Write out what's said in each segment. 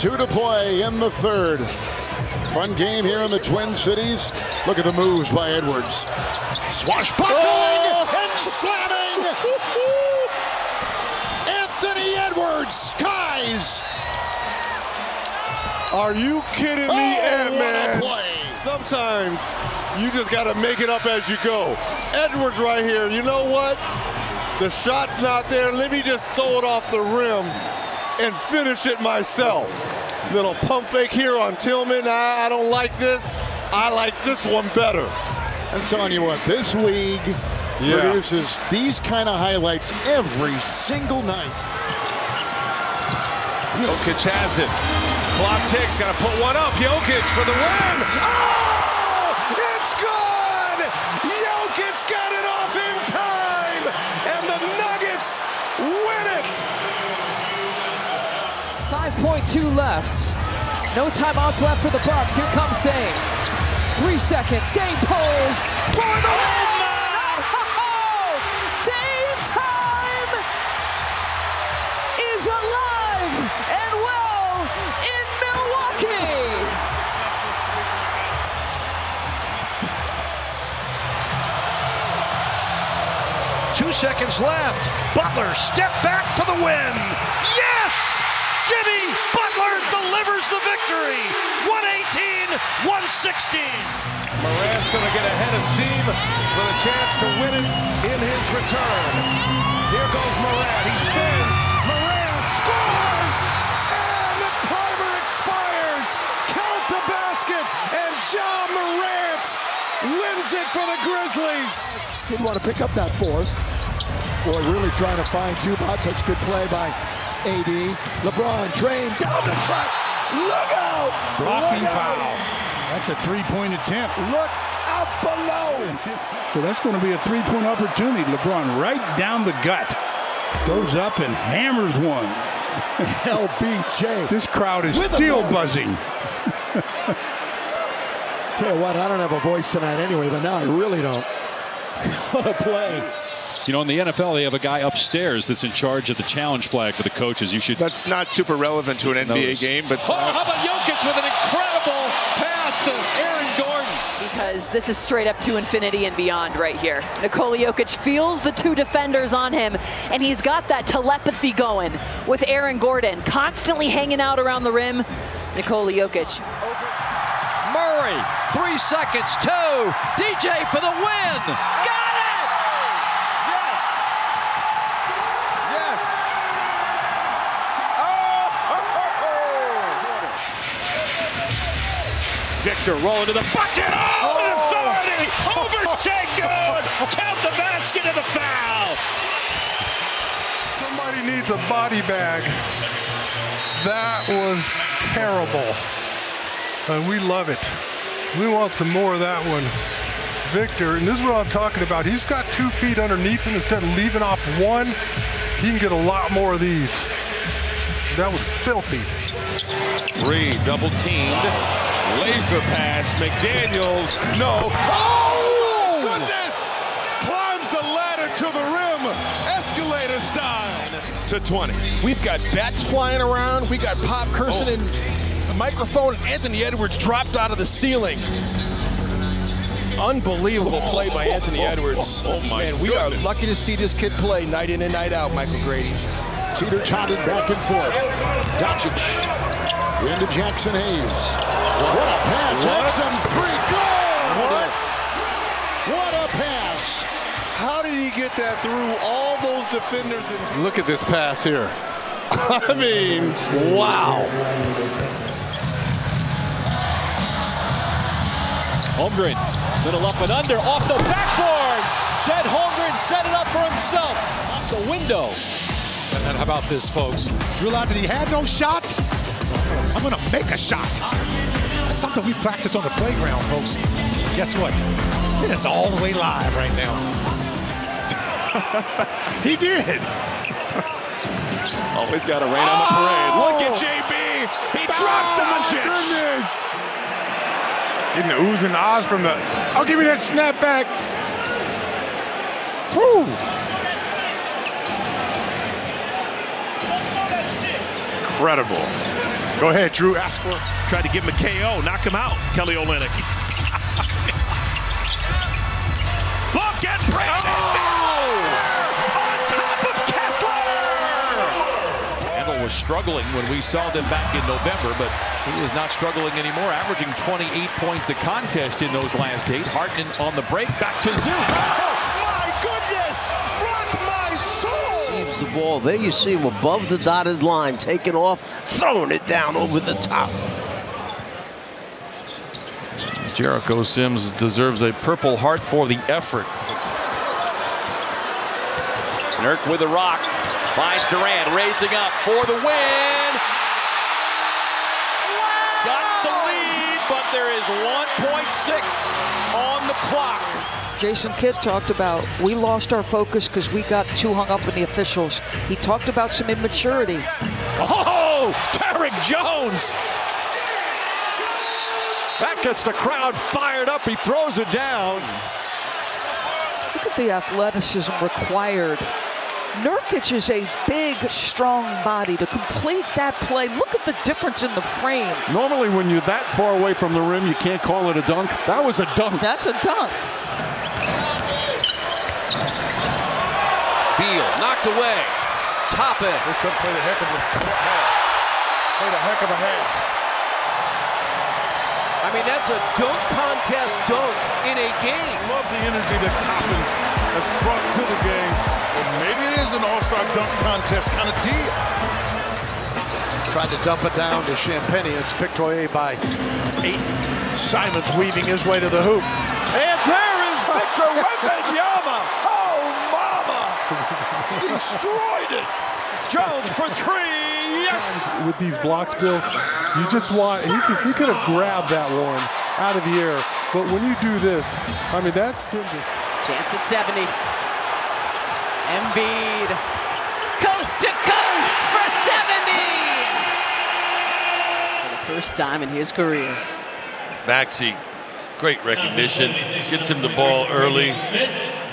2 to play in the third. Fun game here in the Twin Cities. Look at the moves by Edwards. Swashbuckling oh! and slamming. Anthony Edwards skies. Are you kidding me, oh, Ant-Man? Sometimes you just got to make it up as you go. Edwards right here. You know what? The shot's not there. Let me just throw it off the rim and finish it myself. Little pump fake here on Tillman. I, I don't like this. I like this one better. I'm telling you what, this league yeah. produces these kind of highlights every single night. Jokic has it. Clock ticks. Got to put one up. Jokic for the win. Oh! It's good! Jokic got it off in time, and the Nuggets win it. 5.2 left. No timeouts left for the Bucks. Here comes Dame. Three seconds. Dame pulls for the win. Time is alive and well in Milwaukee. Two seconds left. Butler step back for the win. Yes! Jimmy the victory. 118 116. Morant's going to get ahead of steam with a chance to win it in his return. Here goes Morant. He spins. Morant scores! And the timer expires. Count the basket. And Ja Morant wins it for the Grizzlies. Didn't want to pick up that fourth. Boy, really trying to find two. Zubac. Such good play by AD. LeBron drained down the track. Look out! Blocking Look foul. That's a three-point attempt. Look out below. so that's going to be a three-point opportunity. LeBron right down the gut. Goes up and hammers one. LBJ. This crowd is With still buzzing. Tell you what, I don't have a voice tonight anyway, but now I really don't. what a play. You know, in the NFL, they have a guy upstairs that's in charge of the challenge flag for the coaches. You should. That's not super relevant to an NBA notice. game, but. Oh, how about Jokic with an incredible pass to Aaron Gordon? Because this is straight up to infinity and beyond right here. Nikola Jokic feels the two defenders on him, and he's got that telepathy going with Aaron Gordon constantly hanging out around the rim. Nikola Jokic. Murray, three seconds, two. DJ for the win. Got Victor rolling to the bucket. Oh, oh. authority over. Count the basket and the foul. Somebody needs a body bag. That was terrible. And we love it. We want some more of that one. Victor, and this is what I'm talking about. He's got two feet underneath him instead of leaving off one. He can get a lot more of these. That was filthy. Three double teamed. Laser pass. McDaniels. No. Oh, goodness! Climbs the ladder to the rim. Escalator style. To 20. We've got bats flying around. We got Pop Curson oh. and the microphone. Anthony Edwards dropped out of the ceiling. Unbelievable play by Anthony Edwards. Oh, my Man, we goodness. are lucky to see this kid play night in and night out, Michael Grady. Teeter-totted back and forth. Doncic into Jaxson Hayes. What, what a pass. Jackson three. Good. What? What a pass. How did he get that through all those defenders? And Look at this pass here. I mean, wow. Holmgren, little up and under, off the backboard. Chet Holmgren set it up for himself. Off the window. And then how about this, folks? Realized that he had no shot. I'm going to make a shot. That's something we practice on the playground, folks. Guess what? It is all the way live right now. he did. Always got to rain on the parade. Look at oh! JB. He dropped oh, Doncic. Goodness. Getting the oohs and ahs from the. I'll give you that snap back. Whew. Incredible. Go ahead, Drew. Ask for. Tried to give him a KO. Knock him out. Kelly Olynyk. Look at Brandon. Oh! On top of Kessler. Randle was struggling when we saw them back in November, but he is not struggling anymore, averaging 28 points a contest in those last eight. Hartman on the break, back to Zoo. My goodness! Rock my soul! Receives the ball. There you see him above the dotted line, taking off, throwing it down over the top. Jericho Sims deserves a Purple Heart for the effort. Nurk with a rock. Finds Durant, raising up for the win. Got the lead, but there is 1.6 on the clock. Jason Kidd talked about we lost our focus because we got too hung up in the officials. He talked about some immaturity. Oh, Derrick Jones. That gets the crowd fired up. He throws it down. Look at the athleticism required. Nurkic is a big, strong body to complete that play. Look at the difference in the frame. Normally, when you're that far away from the rim, you can't call it a dunk. That was a dunk. That's a dunk. Knocked away. Toppin. This done played a heck of a half. Played a heck of a half. I mean, that's a dunk contest dunk in a game. Love the energy that Toppin has brought to the game. And maybe it is an all-star dunk contest kind of deal. Tried to dump it down to Champagnie. It's picked away by eight. Simons weaving his way to the hoop. And there is Victor Wembanyama. Oh, Mama. Destroyed it. Jones for three. Yes. With these blocks, Bill, you just want, he could, he could have grabbed that one out of the air. But when you do this, I mean, that's just. Chance at 70. Embiid. Coast to coast for 70. For the first time in his career. Maxey, great recognition. Gets him the ball early.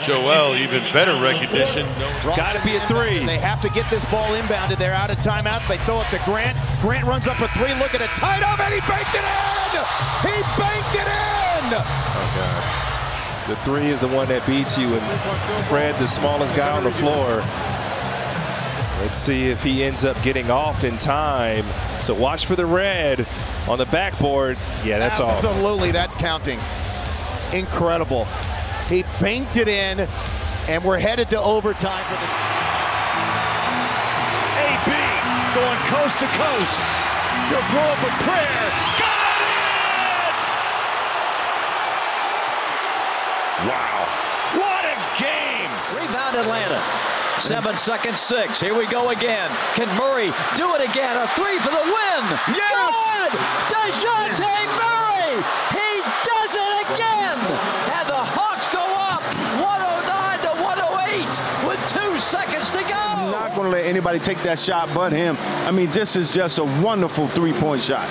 Joel, even better recognition. Got to be a three. They have to get this ball inbounded. They're out of timeouts. They throw it to Grant. Grant runs up a three. Look at it. Tied up, and he banked it in. He banked it in. Oh, God. The three is the one that beats you, and Fred, the smallest guy on the floor. Let's see if he ends up getting off in time. So watch for the red on the backboard. Yeah, that's all. Absolutely, that's counting. Incredible. He banked it in, and we're headed to overtime for this. AB going coast to coast. He'll throw up a prayer. Got it! Wow. What a game! Rebound Atlanta. Seven seconds, six. Here we go again. Can Murray do it again? A three for the win. Yes! Good! Dejounte Murray! He does it again! And the Hawks go up 109 to 108 with two seconds to go. Not going to let anybody take that shot but him. I mean, this is just a wonderful three-point shot.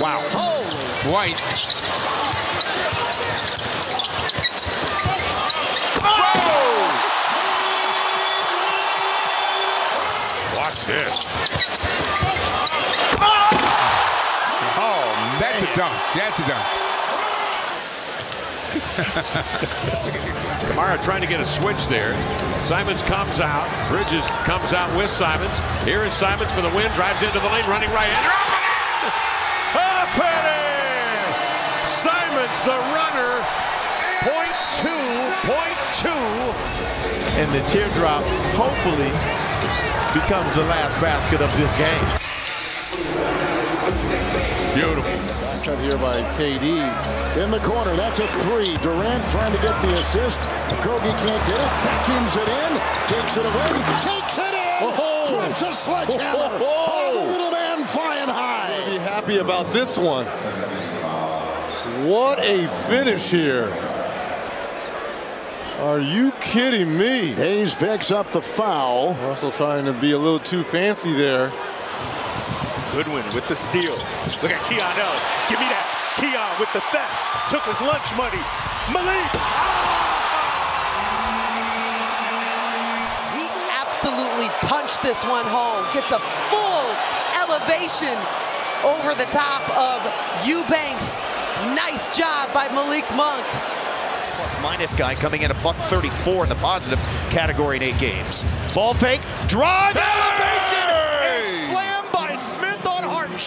Wow. Holy White. Watch this. Oh, oh that's a dunk. That's a dunk. Camara trying to get a switch there. Simons comes out. Bridges comes out with Simons. Here is Simons for the win. Drives into the lane, running right hander. Up and in! Simons, the runner. Point two, point two. And the teardrop, hopefully, becomes the last basket of this game. Beautiful. Cut here by KD. In the corner, that's a three. Durant trying to get the assist. Kogi can't get it. Vacuums it in. Takes it away. Takes it in. Oh. Drops a sledgehammer. Oh, the little man flying high. Be happy about this one. What a finish here. Are you kidding me? Hayes picks up the foul. Russell trying to be a little too fancy there. Goodwin with the steal. Look at Keon Ellis. Give me that. Keon with the theft. Took his lunch money. Malik. He absolutely punched this one home. Gets a full elevation over the top of Eubanks. Nice job by Malik Monk. Plus minus guy coming in a buck 34 in the positive category in eight games. Ball fake, drive,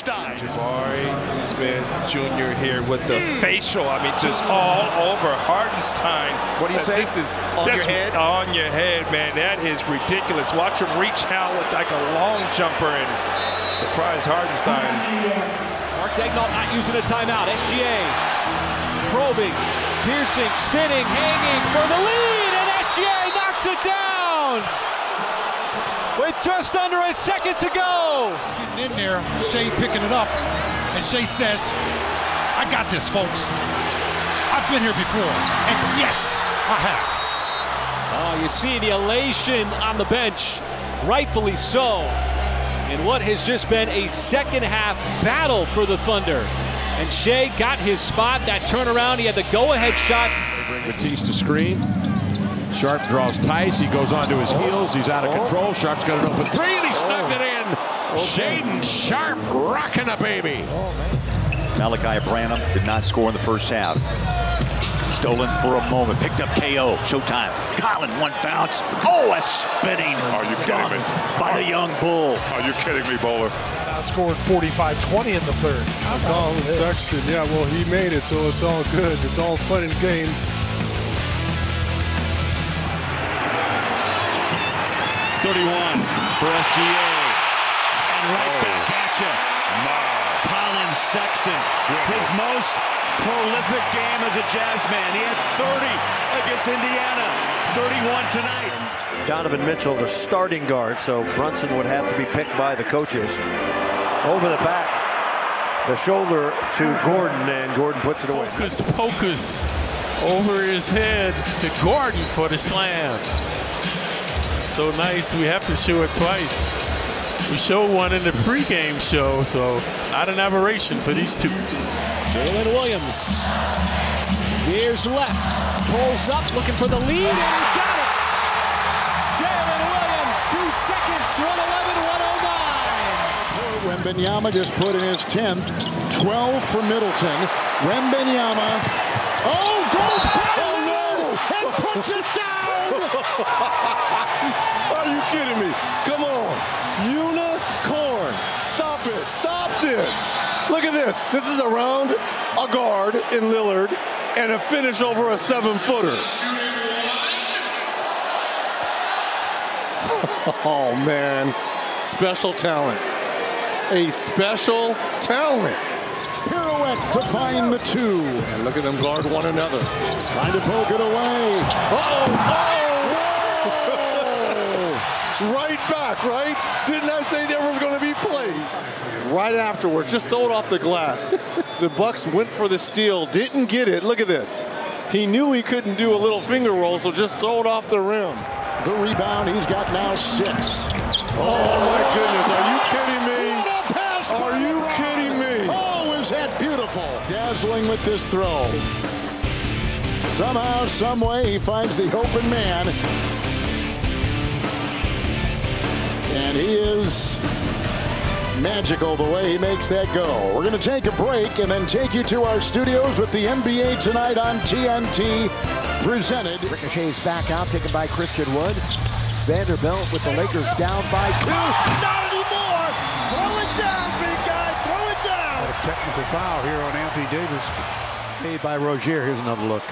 Hartenstein. Jabari Smith Jr. here with the hmm. facial. I mean, just all over Hartenstein. What do you say? This is On your head? On your head, man. That is ridiculous. Watch him reach out with like a long jumper and surprise Hartenstein. Mark Daignault not using a timeout. SGA probing, piercing, spinning, hanging for the lead, and SGA knocks it down with just under a second to go. Getting in there, Shea picking it up, and Shea says, I got this, folks. I've been here before, and yes, I have. Oh, you see the elation on the bench, rightfully so, in what has just been a second half battle for the Thunder. And Shea got his spot, that turnaround, he had the go-ahead shot. Batista screen. Sharpe draws Tice. He goes onto his heels. He's out of control. Sharpe's got an open three, and he snugged it in. Shaedon Sharpe rocking a baby. Malaki Branham did not score in the first half. Stolen for a moment, picked up KO. Showtime. Collin, one bounce. Oh, a spinning Are you dunk kidding me? by the young bull. Are you kidding me, Bowler? Outscored 45-20 in the third. Collin Sexton, yeah, well, he made it, so it's all good. It's all fun and games. 31 for SGA. And right oh. back at you. Collin Sexton. His most prolific game as a Jazz man. He had 30 against Indiana. 31 tonight. Donovan Mitchell, the starting guard, so Brunson would have to be picked by the coaches. Over the back, the shoulder to Gordon, and Gordon puts it away. Pocus Pocus over his head to Gordon for the slam. So nice, we have to show it twice. We showed one in the pregame show, so not an aberration for these two. Jalen Williams veers left, pulls up, looking for the lead, and he got it. Jalen Williams, two seconds, 111, 109. Wembanyama just put in his 10th, 12 for Middleton. Wembanyama, oh, goes oh, back and puts it down. Are you kidding me? Come on. Unicorn. Stop it. Stop this. Look at this. This is around a guard in Lillard and a finish over a seven footer. Oh, man. Special talent. A special talent. Pirouette to find the two. And look at them guard one another. Trying to poke it away. Oh, right back, right? Didn't I say there was going to be plays? Right afterwards, just throw it off the glass. the Bucks went for the steal, didn't get it. Look at this. He knew he couldn't do a little finger roll, so just throw it off the rim. The rebound, he's got now six. Oh, my goodness. Are you kidding me? Pass Are you kidding me? Oh, is that beautiful. Dazzling with this throw. Somehow, someway, he finds the open man. And he is magical the way he makes that go. We're going to take a break and then take you to our studios with the NBA tonight on TNT presented. Ricochet's back out, taken by Christian Wood. Vanderbilt with the Lakers down by two. Not anymore! Throw it down, big guy! Throw it down! A technical foul here on Anthony Davis. Made by Rozier. Here's another look.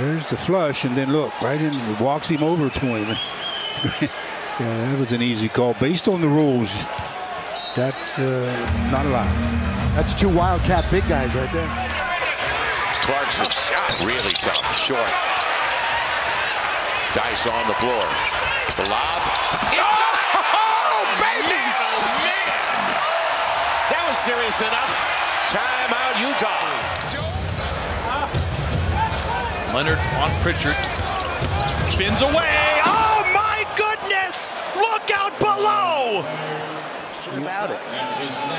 There's the flush, and then look, right in, walks him over to him. yeah, that was an easy call. Based on the rules, that's uh, not allowed. That's two Wildcat big guys right there. Clarkson shot really tough, short. Dice on the floor. The lob. It's oh, baby! man! That was serious enough. Timeout, Utah. Leonard on Pritchard. Spins away. My goodness! Look out below! about it.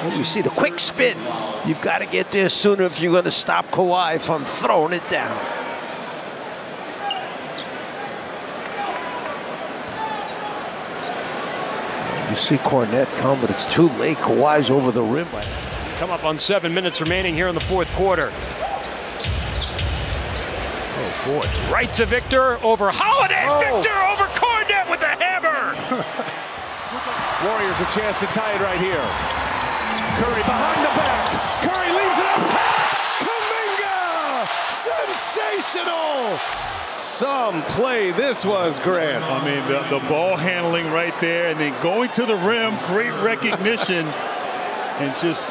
Well, you see the quick spin. You've got to get there sooner if you're going to stop Kawhi from throwing it down. You see Kornet come, but it's too late. Kawhi's over the rim. Come up on seven minutes remaining here in the fourth quarter. Oh boy! Right to Victor over Holiday. Oh. Victor over Kornet with the hammer. Warriors a chance to tie it right here. Curry behind the back. Curry leaves it up top. Kuminga! Sensational! Some play this was, Grant. I mean, the, the ball handling right there, and then going to the rim, great recognition, and just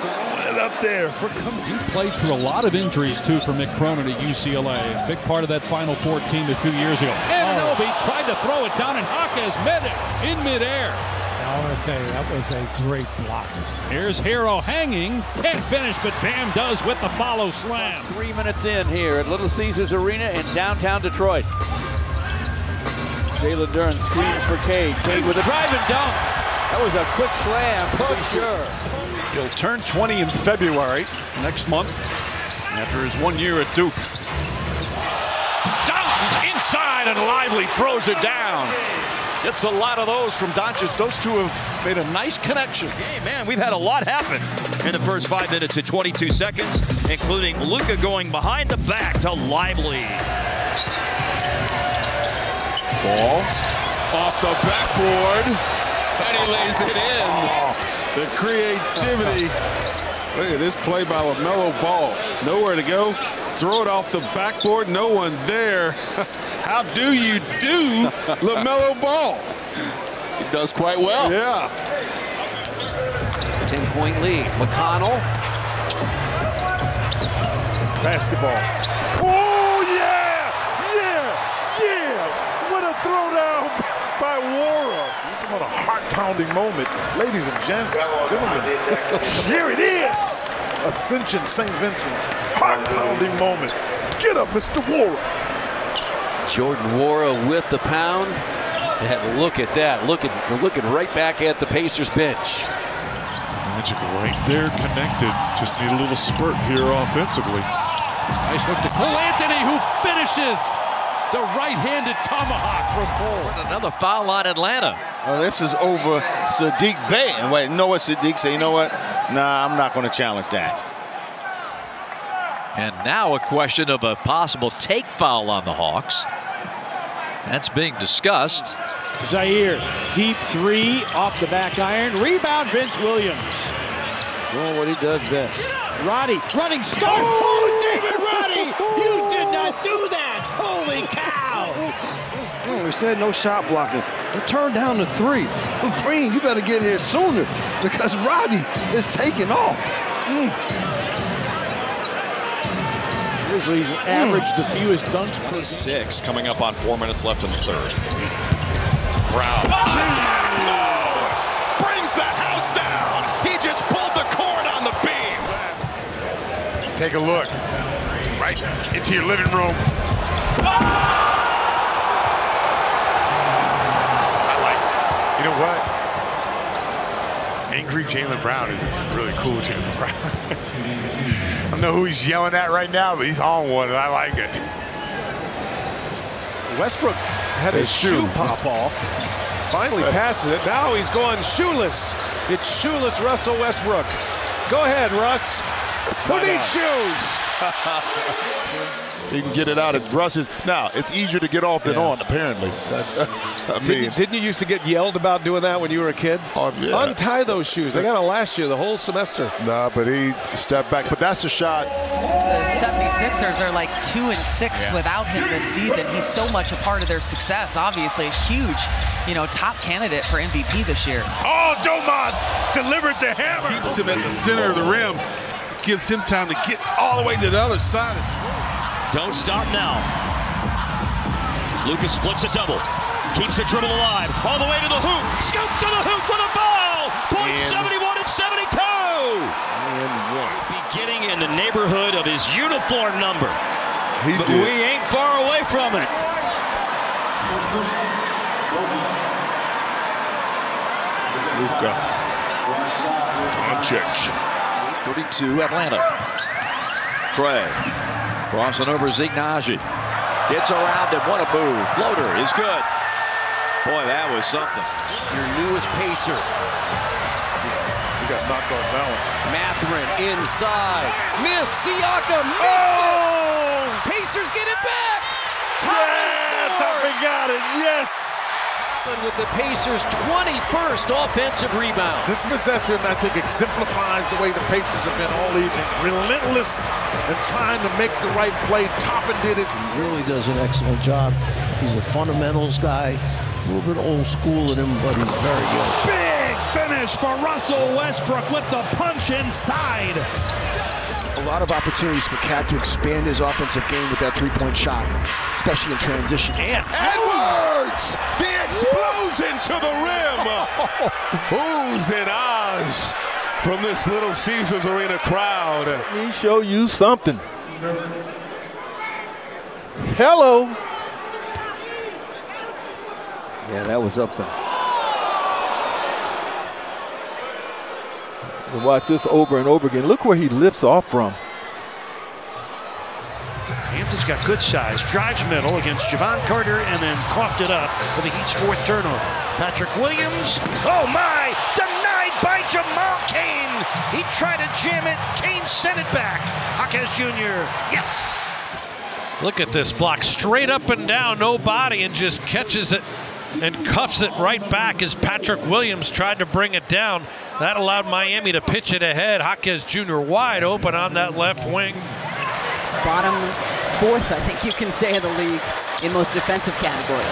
it up there for He played through a lot of injuries, too, for Mick Cronin at UCLA. Big part of that Final Four team a few years ago. and Anunoby oh. tried to throw it down, and Hawkes met it in midair. I want to tell you, that was a great block. Here's Herro hanging. Can't finish, but Bam does with the follow slam. Three minutes in here at Little Caesars Arena in downtown Detroit. Jalen Duren screens for Cade. Cade with a drive and dunk. That was a quick slam for sure. He'll turn 20 in February next month after his one year at Duke. Dunks inside and Lively throws it down. Gets a lot of those from Doncic. Those two have made a nice connection. Hey, man, we've had a lot happen in the first five minutes and 22 seconds, including Luka going behind the back to Lively. Ball off the backboard. And he lays it in. Oh. The creativity. Look at this play by LaMelo Ball. Nowhere to go. Throw it off the backboard. No one there. How do you do LaMelo Ball? He does quite well. Yeah. 10 point lead. McConnell. basketball. Oh, yeah! Yeah! Yeah! What a throwdown by Wara. Talking about a heart-pounding moment. Ladies and gents, gentlemen, here it is. Ascension St. Vincent. Heart-pounding moment. Get up, Mr. Wara. Jordan Wara with the pound. And look at that. Looking, looking right back at the Pacers bench. Magic right there connected. Just need a little spurt here offensively. Nice look to Cole Anthony, who finishes the right-handed tomahawk from Cole. Another foul on Atlanta. Oh, this is over Saddiq Bey. And wait, know what Sadiq say? You know what? Nah, I'm not going to challenge that. And now a question of a possible take foul on the Hawks. That's being discussed. Zaire, deep three off the back iron. Rebound, Vince Williams. Doing what he does best. Roddy, running start. Oh, oh David Roddy, you did not do that. Holy. Oh, we said no shot blocking. They turned down the three. Well, Green, you better get here sooner because Roddy is taking off. Mm. Grizzlies average the fewest dunks per Six coming up on four minutes left in the third. Brown. Brings the house down. He just pulled the cord on the beam. Take a look. Right into your living room. I Angry Jaylen Brown is really cool, Jaylen Brown. I don't know who he's yelling at right now, but he's on one, and I like it. Westbrook had his shoe pop off. Finally passes it. Now he's going shoeless. It's shoeless Russell Westbrook. Go ahead, Russ. Who needs shoes? He can get it out of Russ's. Now, it's easier to get off than on, apparently. I mean, Didn't, didn't you used to get yelled about doing that when you were a kid? Oh, yeah. Untie those shoes. They got to last you the whole semester. nah, but he stepped back. But that's a shot. The 76ers are like two and six without him this season. He's so much a part of their success. Obviously, a huge, you know, top candidate for MVP this year. Oh, Domas delivered the hammer. Keeps him at the center of the rim. Gives him time to get all the way to the other side. Don't stop now. Lucas splits a double. Keeps the dribble alive. All the way to the hoop. Scoop to the hoop with a ball. Point 71 and 72. And one. Beginning in the neighborhood of his uniform number. He but did. we ain't far away from it. Luka. Doncic. 32 Atlanta. Trey crossing over Zeke Nnaji. Gets around him. What a move. Floater is good. Boy, that was something. Your newest pacer. He got knocked off balance. Mathurin inside. Miss Siaka missed it. Oh! Pacers get it back. Yeah, Toppin got it. Yes. With the Pacers' 21st offensive rebound. This possession, I think, exemplifies the way the Pacers have been all evening. Relentless and trying to make the right play. Toppin did it. He really does an excellent job. He's a fundamentals guy. A little bit old school in him, but he's very good. Big finish for Russell Westbrook with the punch inside. A lot of opportunities for Cat to expand his offensive game with that three-point shot, especially in transition. And Edwards! The explosion to the rim! Who's in Oz from this Little Caesars Arena crowd? Let me show you something. Hello. Yeah, that was something. And watch this over and over again. Look where he lifts off from. Hampton's got good size, drives middle against Jevon Carter, and then coughed it up for the Heat's fourth turnover. Patrick Williams, oh my, denied by Jamal Cain. He tried to jam it, Cain sent it back. Hawkins Jr., yes. Look at this block, straight up and down, no body, and just catches it and cuffs it right back as Patrick Williams tried to bring it down. That allowed Miami to pitch it ahead. Jaquez Jr. wide open on that left wing. Bottom fourth, I think you can say, in the league in most defensive categories.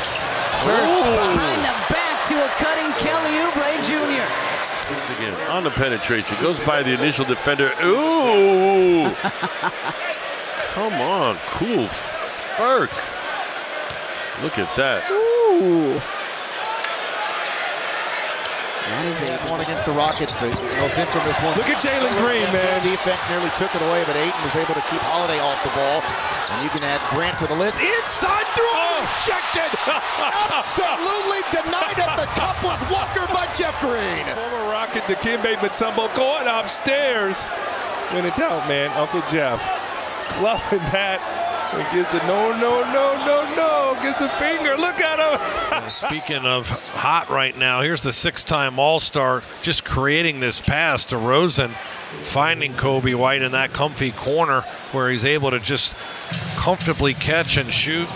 Behind the back to a cutting Kelly Oubre Jr. Once again, on the penetration, goes by the initial defender. Ooh! Come on, cool Ferk. Look at that. Ooh. One against the Rockets, the most infamous one. Look at Jalen Green, man. The defense nearly took it away, but Ayton was able to keep Holiday off the ball. And you can add Grant to the list. Inside through, Oh. rejected. Absolutely denied at the cup was Walker by Jeff Green. Former Rocket Dikembe Mutombo going upstairs. When in doubt, man, Uncle Jeff clubbing that. So he gives the no, no, no, no, no. Gives the finger. Look at him. Speaking of hot right now, here's the six-time All-Star just creating this pass to Rosen, finding Coby White in that comfy corner where he's able to just comfortably catch and shoot.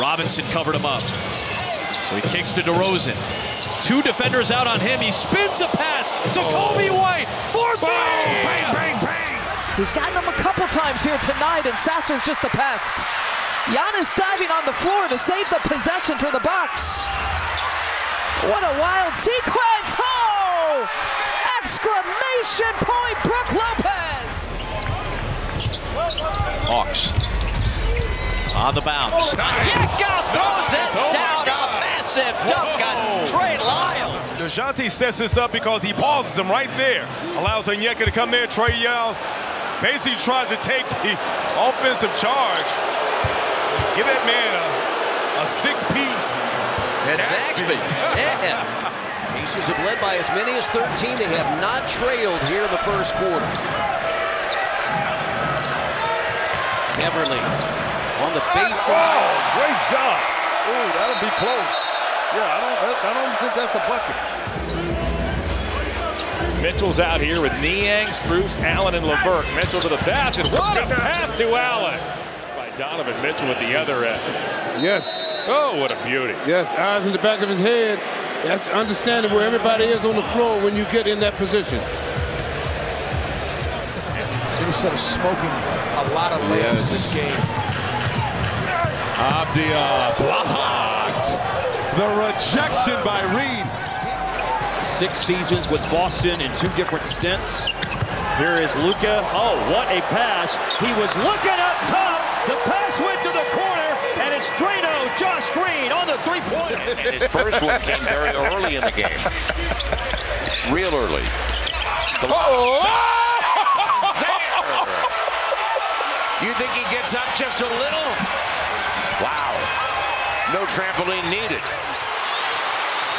Robinson covered him up. So he kicks to DeRozan. Two defenders out on him. He spins a pass to oh. Coby White for three. Bang, bang, bang. He's gotten them a couple times here tonight, and Sasser's just the best. Giannis diving on the floor to save the possession for the Bucks. What a wild sequence! Oh! Exclamation point, Brook Lopez! Hawks on the bounce. Onyeka throws it oh down. A massive dunk on Trey Lyles. Dejounte sets this up because he pauses him right there. Allows Onyeka to come there. Trey Lyles basically tries to take the offensive charge. Give that man a, a six-piece. That's catch Zaxby. piece. Yeah. Pacers have led by as many as 13. They have not trailed here in the first quarter. Beverley on the baseline. Oh, great job. Ooh, that'll be close. Yeah, I don't, I don't think that's a bucket. Mitchell's out here with Niang, Spruce, Allen, and Levert. Mitchell to the basket. What a pass to Allen by Donovan Mitchell at the other end. Yes. Oh, what a beauty. Yes, eyes in the back of his head. That's understanding where everybody is on the floor when you get in that position. Instead of smoking a lot of layups in this game. Abdia blocked. The rejection by Reed. Six seasons with Boston in two different stints. Here is Luka. Oh, what a pass. He was looking up top. The pass went to the corner, and it's Drano, Josh Green on the three-pointer. And his first one came very early in the game. Real early. Oh! You think he gets up just a little? Wow. No trampoline needed.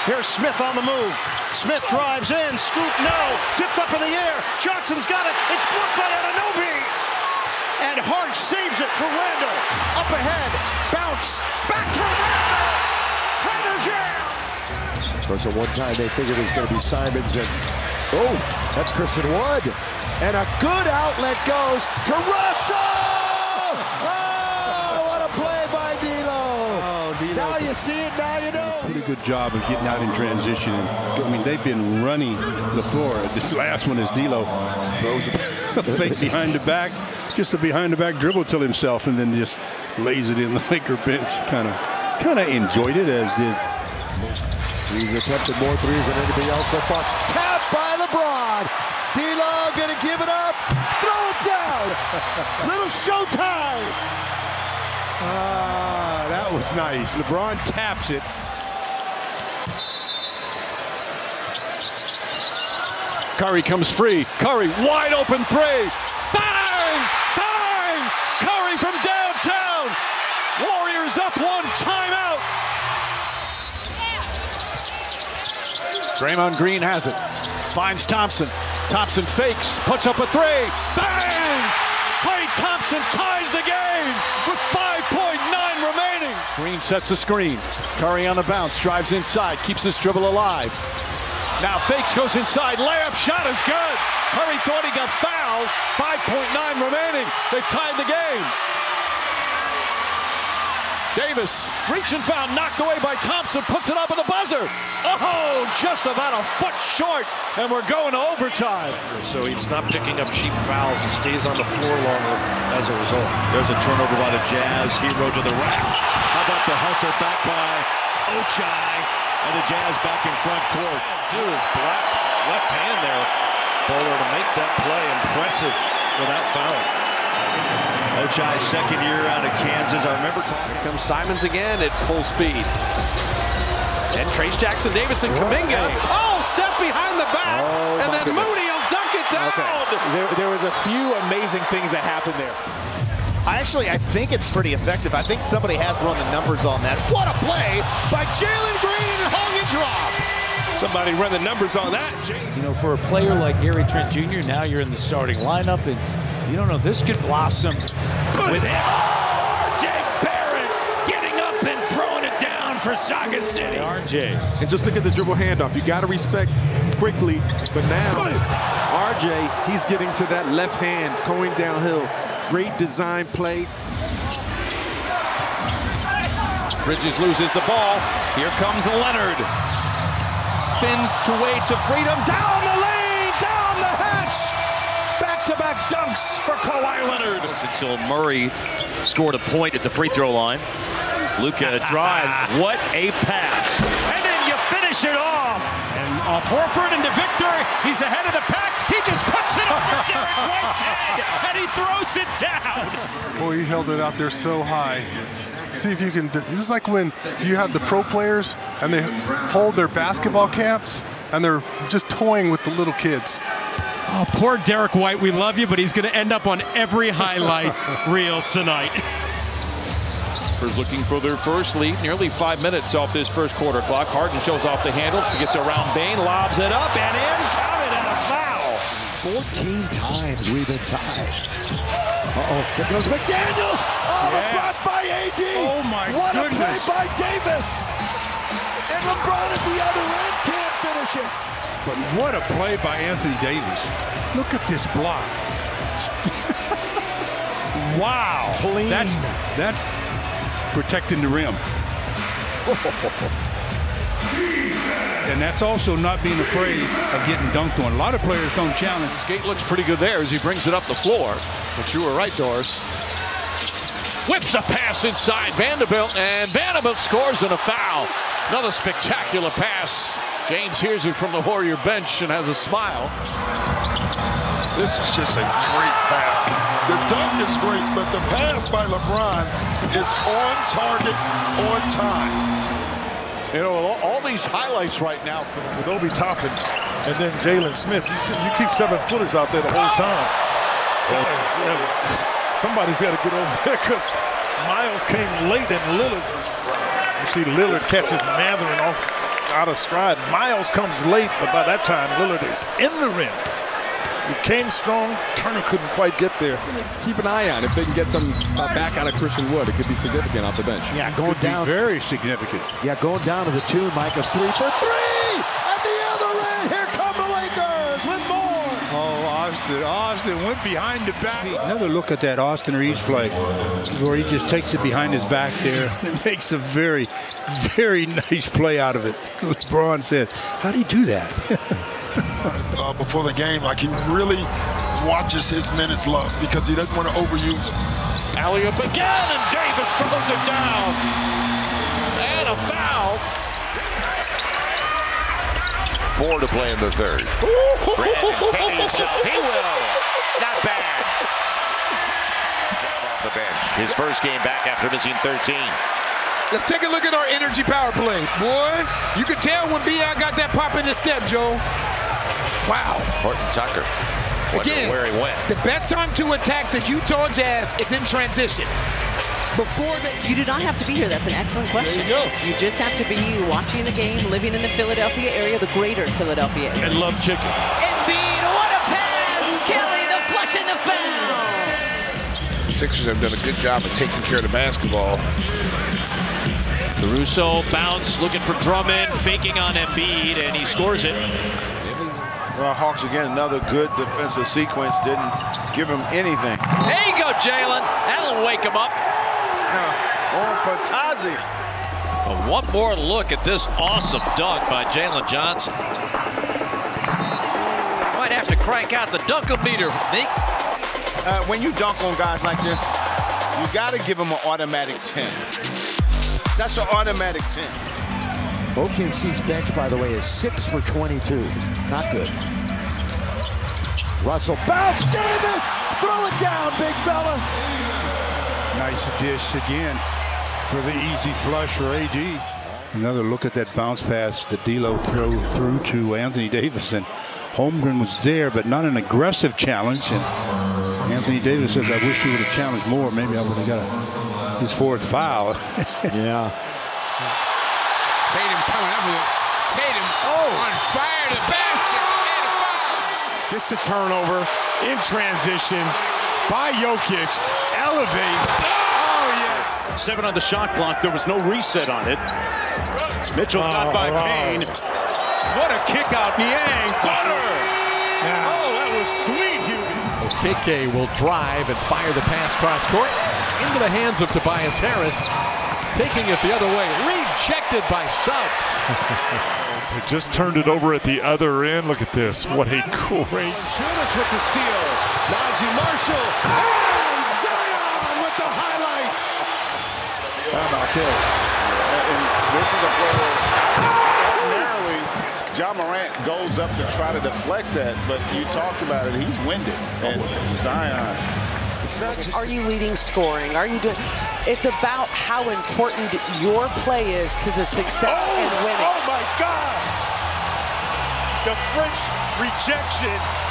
Here's Smith on the move. Smith drives in. Scoop, no. Tipped up in the air. Johnson's got it. It's blocked by Anunoby. And Hart saves it for Randle. Up ahead. Bounce. Back for Randle. Hunter jam. course, at one time they figured it was going to be Simons and oh, that's Christian Wood. And a good outlet goes to Russell! Oh, what a play by D'Lo! Oh, Now you see it, now you know. Pretty good job of getting out in transition. I mean, they've been running the floor. This last one is D'Lo throws a fake behind the back, just a behind the back dribble to himself, and then just lays it in the Laker bench. Kind of, kind of enjoyed it as did. He's attempted more threes than anybody else so far. Tap by LeBron. D'Lo gonna give it up. Throw it down. Little showtime. Ah, that was nice. LeBron taps it. Curry comes free. Curry, wide open three. Bang! Bang! Curry from downtown. Warriors up one timeout. Draymond Green has it. Finds Thompson. Thompson fakes, puts up a three. Bang! Klay Thompson ties the game with 5.9 remaining. Green sets the screen. Curry on the bounce, drives inside, keeps his dribble alive. Now fakes, goes inside, layup shot is good. Curry thought he got fouled. 5.9 remaining. They've tied the game. Davis, reach and foul, knocked away by Thompson, puts it up at the buzzer. Oh, just about a foot short, and we're going to overtime. So he's not picking up cheap fouls. He stays on the floor longer as a result. There's a turnover by the Jazz. Herro to the rack. How about the hustle back by Ochai? And the Jazz back in front court. To his black left hand there, Bowler to make that play impressive without fouling. Ochai's second year out of Kansas. I remember talking. Here comes Simons again at full speed. And Trayce Jackson Davis and Kuminga. Oh, step behind the back. Oh, and then goodness. Mooney will dunk it down. Okay. There, there was a few amazing things that happened there. I actually, I think it's pretty effective. I think somebody has run the numbers on that. What a play by Jalen Green and hung and drop. Somebody run the numbers on that. You know, for a player like Gary Trent Jr., now you're in the starting lineup, and you don't know, this could blossom with RJ Barrett getting up and throwing it down for Saga City. RJ. And just look at the dribble handoff. You got to respect quickly, but now RJ, he's getting to that left hand, going downhill. Great design play. Bridges loses the ball. Here comes Leonard. Spins to way to freedom. Down dunks for Kawhi Leonard. Until Murray scored a point at the free throw line. Luka drive. What a pass. And then you finish it off. And off Horford into Victor. He's ahead of the pack. He just puts it over Derrick White's head. And he throws it down. Boy, he held it out there so high. See if you can. This is like when you have the pro players and they hold their basketball caps and they're just toying with the little kids. Oh, poor Derrick White. We love you, but he's going to end up on every highlight reel tonight. Spurs looking for their first lead. Nearly five minutes off this first quarter clock. Harden shows off the handle. Gets around Bane, lobs it up and in. Counted and a foul. 14 times we've been tied. Uh-oh, here goes McDaniels. Oh, Yeah. LeBron by AD. Oh, my what goodness. a play by Davis. And LeBron at the other end can't finish it. But what a play by Anthony Davis. Look at this block. wow. Clean. That's that's protecting the rim. And that's also not being afraid of getting dunked on. A lot of players don't challenge. Skate looks pretty good there as he brings it up the floor. But you were right, Doris. Whips a pass inside Vanderbilt, and Vanderbilt scores and a foul. Another spectacular pass. James hears it from the Warrior bench and has a smile. This is just a great pass. The dunk is great, but the pass by LeBron is on target, on time. You know, all, all these highlights right now with Obi Toppin and then Jalen Smith. You, see- you keep seven footers out there the whole time. Yeah, yeah, somebody's got to get over there because Miles came late and Lillard. You see Lillard catches Mathurin off out of stride. Miles comes late, but by that time Lillard is in the rim. He came strong. Turner couldn't quite get there. Keep an eye on if they can get some uh, back out of Christian Wood. It could be significant off the bench. Yeah, going Could be down. very significant. Yeah, going down to the two, Mike. A three for three. Austin. Austin went behind the back. Another look at that Austin Reaves play where he just takes it behind his back there and makes a very, very nice play out of it. LeBron said, how do you do that? uh, before the game, like he really watches his minutes low because he doesn't want to overuse them. Alley up again, and Davis throws it down. And a foul. Four to play in the third. Brandon Hayes, he will. Not bad. Off the bench. His first game back after missing 13. Let's take a look at our energy power play. Boy, you can tell when B.I. got that pop in the step, Joe. Wow. Horton Tucker. Wonder Again, where he went. the best time to attack the Utah Jazz is in transition. Before they You do not have to be here. That's an excellent question. There you go. You just have to be watching the game, living in the Philadelphia area, the greater Philadelphia area. And love chicken. Embiid, what a pass! Kelly, the flush and the foul. Sixers have done a good job of taking care of the basketball. Caruso bounce, looking for Drummond, faking on Embiid, and he scores it. Well, Hawks again, another good defensive sequence. Didn't give him anything. There you go, Jalen. That'll wake him up. On Patazi. One more look at this awesome dunk by Jalen Johnson. Might have to crank out the dunkometer, Nick. Uh, when you dunk on guys like this, you got to give them an automatic 10. That's an automatic 10. OKC's bench, by the way, is 6 for 22. Not good. Russell bounce. Davis! Throw it down, big fella. Nice dish again for the easy flush for AD. Another look at that bounce pass that D'Lo threw through to Anthony Davis, and Holmgren was there, but not an aggressive challenge. And Anthony Davis says, "I wish he would have challenged more. Maybe I would have got a, his fourth foul." yeah. Tatum coming up with it. Tatum oh. on fire to the basket and a foul. Gets the turnover in transition by Jokic. Elevates. Oh, yeah. Seven on the shot clock. There was no reset on it. Mitchell got oh, by Payne. What a kick out. Niang. Butter. Oh, that was sweet, Hughie. KK will drive and fire the pass cross court into the hands of Tobias Harris. Taking it the other way. Rejected by Suggs. So just turned it over at the other end. Look at this. What a great. Tunis with the steal. Naji Marshall. And Zion with the highlight. How about this? And this is a play where ordinarily Ja Morant goes up to try to deflect that, but you talked about it. He's winded. And Zion. It's not just Are you leading scoring? Are you doing? It's about how important your play is to the success oh, and winning. Oh, my God. The French rejection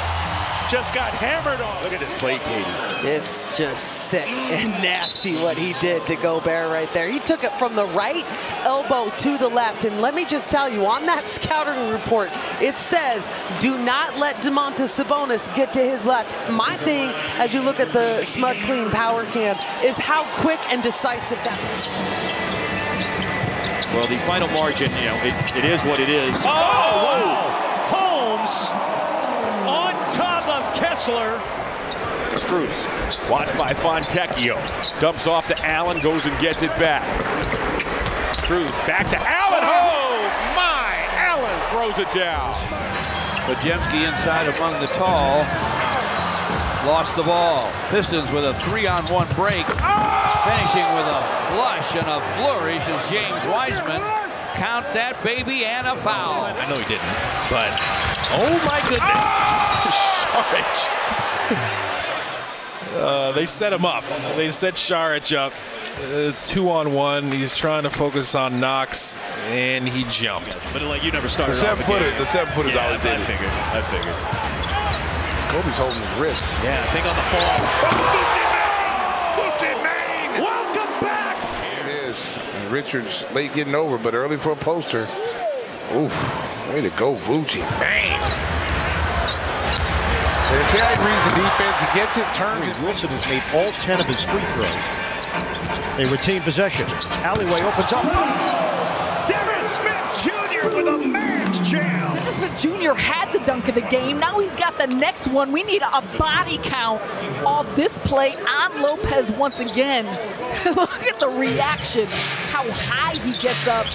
just got hammered on. Look at this play, Katie. It's just sick and nasty what he did to Gobert right there. He took it from the right elbow to the left. And let me just tell you, on that scouting report, it says, do not let Domantas Sabonis get to his left. My thing, as you look at the Smug Clean Power Cam, is how quick and decisive that is. Well, the final margin, you know, it, it is what it is. Oh, wow. Holmes on top of Kessler. Strus, watched by Fontecchio. Dumps off to Allen, goes and gets it back. Strus back to Allen. Oh. oh, my! Allen throws it down. Podziemski inside among the tall. Lost the ball. Pistons with a three-on-one break. Oh! Finishing with a flush and a flourish is James Wiseman. Count that baby and a foul. I know he didn't, but oh my goodness. Saric. Uh, they set him up. They set Saric up. Uh, two on one. He's trying to focus on Knox, and he jumped. But like you never started The seven off a footer, game. the seven footer yeah, always I did it. figured. I figured. Kobe's holding his wrist. Yeah, I think on the fall. Welcome back. Here It is. And Richards late getting over, but early for a poster. Oof. Way to go, Vucci. Bang. And see how he reads the defense. He gets it, turns it. Wilson has made all 10 of his free throws. They retain possession. Alleyway opens up. Dennis Smith Jr. with a man's jam. Dennis Smith Jr. had the dunk of the game. Now he's got the next one. We need a body count off this play on Lopez once again. Look at the reaction, how high he gets up.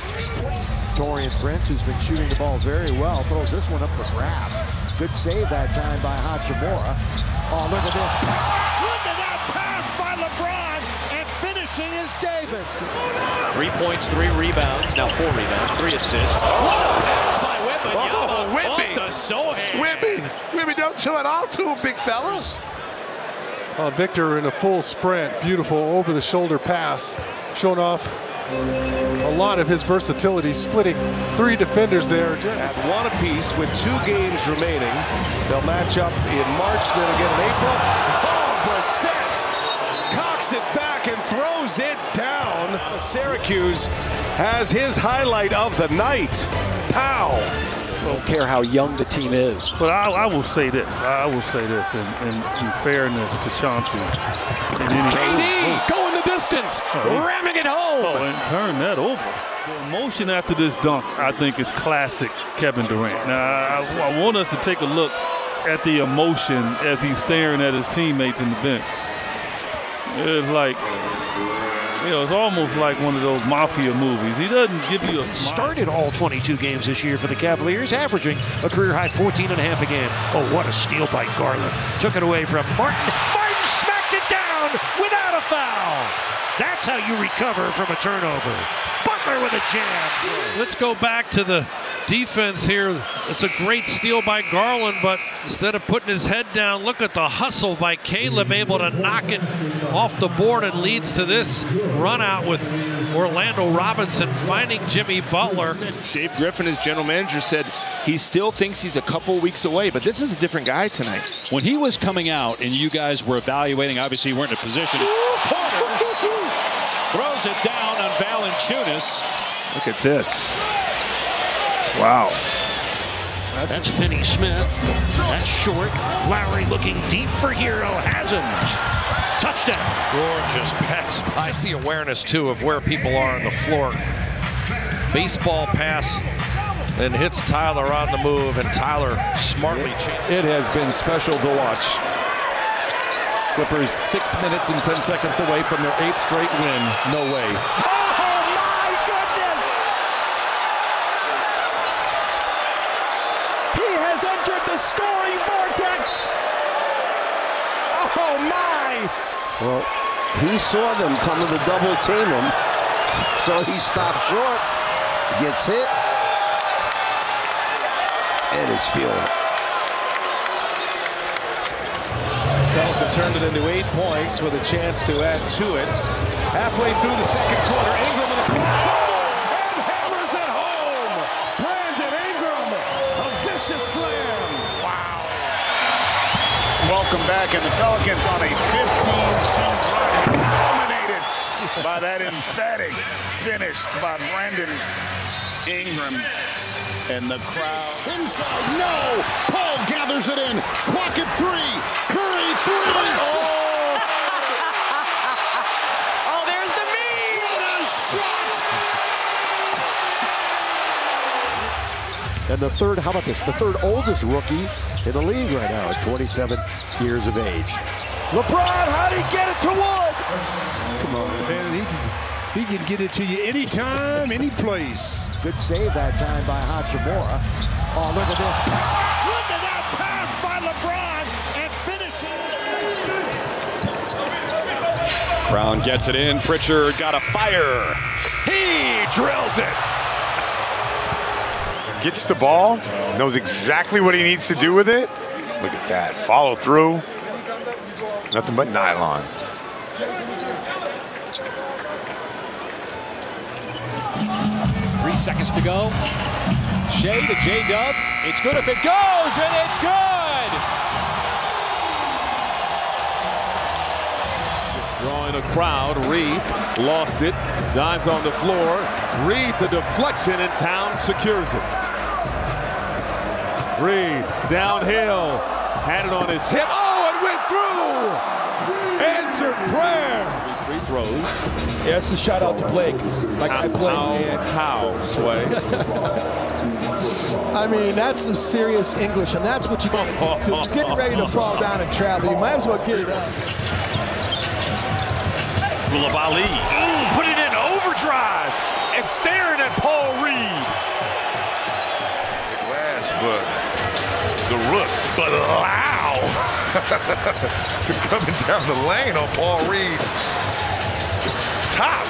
Taurean Prince, who's been shooting the ball very well, throws this one up for grab. Good save that time by Hachimura. Oh, look at this. Look at that pass by LeBron, and finishing is Davis. Three points, three rebounds, now four rebounds, three assists. What a pass by Wembanyama. Oh, Wemby. Off to Sochan. Wimby, Wimby, don't chill at all to him, big fellas. Uh, Victor in a full sprint, beautiful over the shoulder pass, showing off a lot of his versatility, splitting three defenders there. At one apiece with two games remaining. They'll match up in March, then again in April. Oh, Brissett cocks it back and throws it down. Syracuse has his highlight of the night. Pow! I don't care how young the team is. But I, I will say this. I will say this in, in, in fairness to Chauncey. And any, KD going the distance, Oh. ramming it home. Oh, and turn that over. The emotion after this dunk, I think, is classic Kevin Durant. Now, I, I want us to take a look at the emotion as he's staring at his teammates in the bench. It's like, you know, it's almost like one of those mafia movies. He doesn't give you a smile. Started all 22 games this year for the Cavaliers, averaging a career high 14 and a half a game. Oh, what a steal by Garland. Took it away from Martin. Martin smacked it down without a foul. That's how you recover from a turnover. Butler with a jam. Let's go back to the defense here. It's a great steal by Garland, but instead of putting his head down, look at the hustle by Caleb, able to knock it off the board and leads to this run out with Orlando Robinson finding Jimmy Butler. Dave Griffin, his general manager, said he still thinks he's a couple weeks away, but this is a different guy tonight. When he was coming out and you guys were evaluating, obviously you weren't in a position. Porter throws it down on Valanciunas. Look at this. Wow. That's Finney Smith. That's short. Lowry looking deep for Herro. Has him. Touchdown. Gorgeous pass by the awareness, too, of where people are on the floor. Baseball pass and hits Tyler on the move, and Tyler smartly changes. It has been special to watch. Clippers six minutes and 10 seconds away from their eighth straight win. No way. He has entered the scoring vortex. Oh, my. Well, he saw them coming to double team him, so he stopped short, gets hit, and is. Pels have turned it into eight points with a chance to add to it. Halfway through the second quarter, Ingram in the back, and the Pelicans on a 15-2 run, dominated by that emphatic finish by Brandon Ingram. And the crowd inside, no! Paul gathers it in. Clock at three. Curry three. Oh! oh, there's the meme. What a shot! And the third, how about this? The third oldest rookie in the league right now at 27 years of age. LeBron, how did he get it to Wood? Come on, man. He can, he can get it to you anytime, any place. Good save that time by Hachimura. Oh, look at this. Look at that pass by LeBron and finishing. Brown gets it in. Pritchard got a fire. He drills it. Gets the ball, knows exactly what he needs to do with it. Look at that. Follow through. Nothing but nylon. Three seconds to go. Shai to J Dub. It's good if it goes, and it's good. Drawing a crowd. Reed lost it. Dives on the floor. Reed the deflection and Town secures it. Reed downhill. Had it on his hip. Oh, it went through. Answered prayer. throws. Yeah, it's a shout out to Blake. Like I played. How, man. how, Sway? I mean, that's some serious English, and that's what you got to do. You're getting ready to fall down and travel. You might as well get it up. Ooh, put it in overdrive and staring at Paul Reed. Glass, but the rook, but wow. Coming down the lane on Paul Reed's top.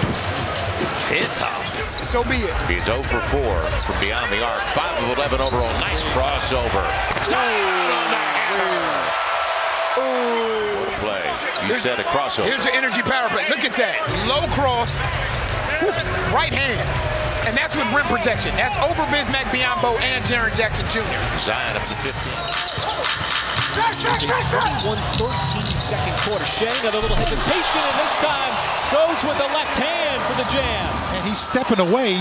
Head top. So be it. He's 0 for 4 from beyond the arc. 5 of 11 overall. nice crossover. What a play. You said a crossover. Here's your energy power play. Look at that. Low cross, right hand. And that's with rim protection. That's over Bismack Biyombo and Jaren Jackson Jr. Zion up to 15. It's a 21 13 second quarter. Shai, another little hesitation, and this time goes with the left hand for the jam. And he's stepping away.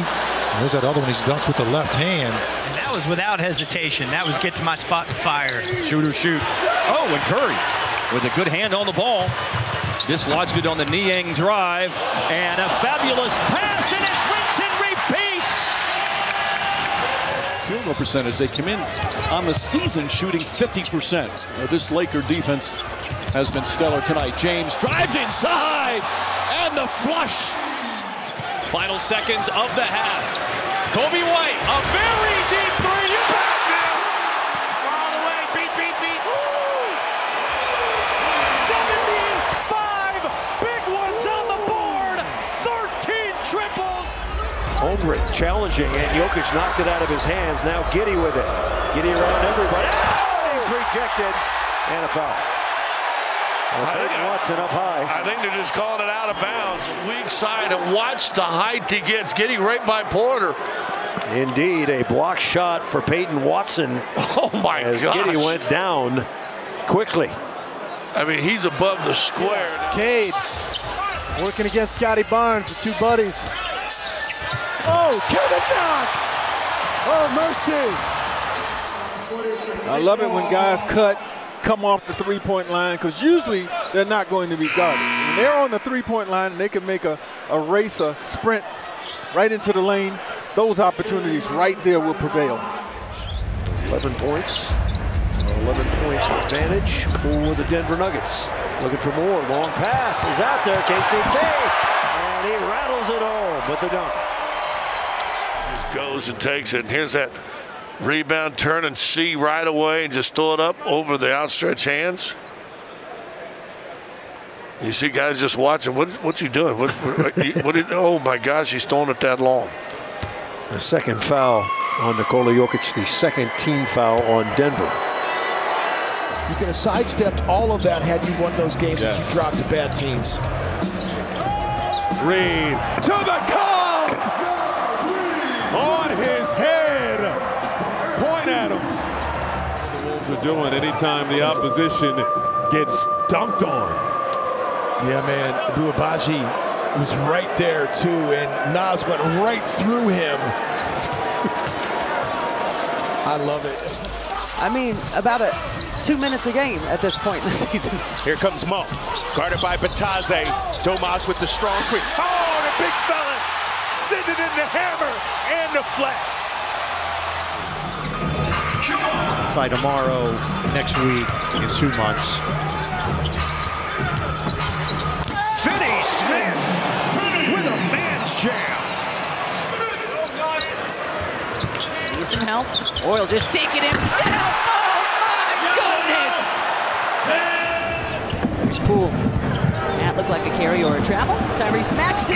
There's that other one. He's dunked with the left hand. And that was without hesitation. That was get to my spot and fire. Shooter shoot. Oh, and Curry with a good hand on the ball. Dislodged it on the Niang drive. And a fabulous pass, and it's rinse and repeats. Field goal percentage. They come in on the season shooting 50%. Uh, this Laker defense has been stellar tonight. James drives inside, and the flush. Final seconds of the half. Coby White, a very deep three. You betcha! All the way, beat, beat, beat. 75 big ones on the board. 13 triples. Holmgren challenging, and Jokic knocked it out of his hands. Now Giddey with it. Giddey around everybody. Ah, he's rejected. And a foul. Well, Peyton Watson up high. I think they're just calling it out of bounds. Weak side, and watch the height he gets, getting right by Porter. Indeed, a block shot for Peyton Watson. Oh my as gosh. Giddey went down quickly. I mean, he's above the square. Cade working against Scottie Barnes, the two buddies. Oh, Kevin Knox! Oh, mercy! I love it when guys cut, come off the three-point line, because usually they're not going to be guarded. When they're on the three-point line and they can make a, a race, a sprint right into the lane, those opportunities right there will prevail. 11 points. 11 point advantage for the Denver Nuggets. Looking for more. Long pass is out there. KCP. And he rattles it home with the dunk. Just goes and takes it. And here's that rebound, turn and see right away and just throw it up over the outstretched hands. You see guys just watching. What, what's he doing? What, what, what did, oh my gosh, he's throwing it that long. The second foul on Nikola Jokic, the second team foul on Denver. You could have sidestepped all of that had you won those games that you dropped to bad teams. Reed to the cup! On his head! Point at him. The Wolves are doing anytime the opposition gets dunked on. Yeah, man. Abu Agbaji was right there, too, and Naz went right through him. I love it. I mean, about a two minutes a game at this point in the season. Here comes Mo. Guarded by Bitadze. Domas with the strong three. Oh, the big fella sending in the hammer and the flex. By tomorrow, next week, in two months. Finney Smith with a man's jam. Need some help. Oil just taking himself. Oh my goodness! Here's Poole. That looked like a carry or a travel. Tyrese Maxey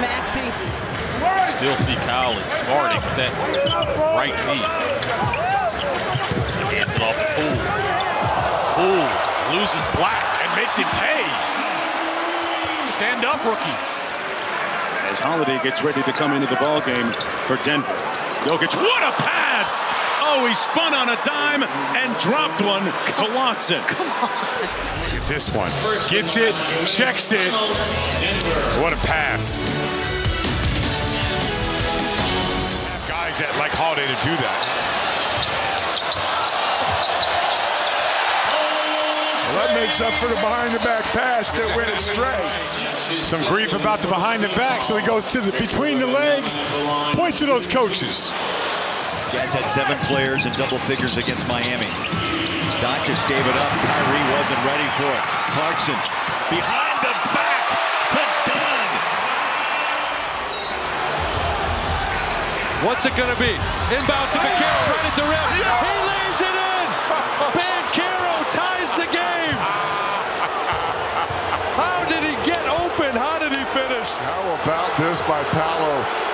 Maxey. Still see Kyle is smarting with that right knee. He hands it off to Poole. Poole loses black and makes him pay. Stand up, rookie. As Holiday gets ready to come into the ball game for Denver. Jokic, what a pass! Oh, he spun on a dime and dropped one to Watson. Come on. Look at this one. Gets it, checks it. What a pass. Guys that like Holiday to do that. That makes up for the behind-the-back pass that went astray. Some grief about the behind the back, so he goes to the between the legs. Point to those coaches. Jazz had seven players in double figures against Miami. Doncic gave it up. Kyrie wasn't ready for it. Clarkson behind the back to Dunn. What's it going to be? Inbound to Banchero, right at the rim. He lays it in. Banchero ties the game. How did he get open? How did he finish? How about this by Paolo?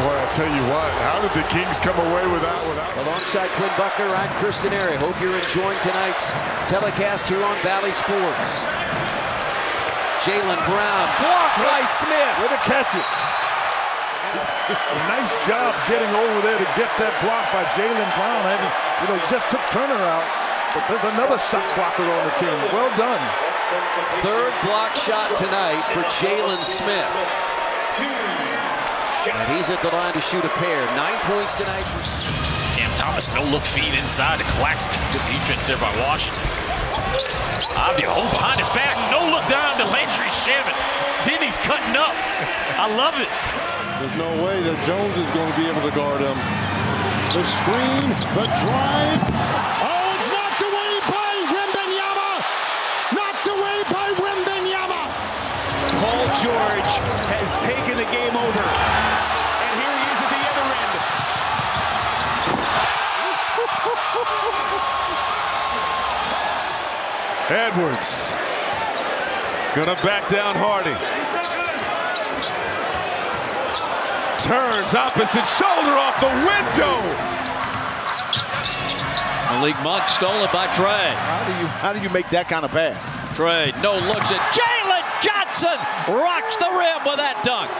Boy, I tell you what, how did the Kings come away with that without? Alongside Quinn Buckner, I'm Chris Denari. Hope you're enjoying tonight's telecast here on Bally Sports. Jaylen Brown, blocked by Smith. Way to catch it. nice job getting over there to get that block by Jaylen Brown. I mean, you know, he just took Turner out, but there's another shot blocker on the team. Well done. Third block shot tonight for Jalen Smith. And he's at the line to shoot a pair. Nine points tonight for Cam Thomas, no look feed inside to Claxton. Good defense there by Washington. Avdija, oh, behind his back. No look down to Landry Shamet. Denny's cutting up. I love it. There's no way that Jones is going to be able to guard him. The screen, the drive. Oh, it's knocked away by Wembanyama. Knocked away by Wembanyama. Paul George has taken the game over. And here he is at the other end. Edwards. Gonna back down Hardy. Turns opposite shoulder off the window. Malik Monk stolen by Trae. How do you how do you make that kind of pass? Trae, no looks at Jalen Johnson. Rocks the rim with that dunk.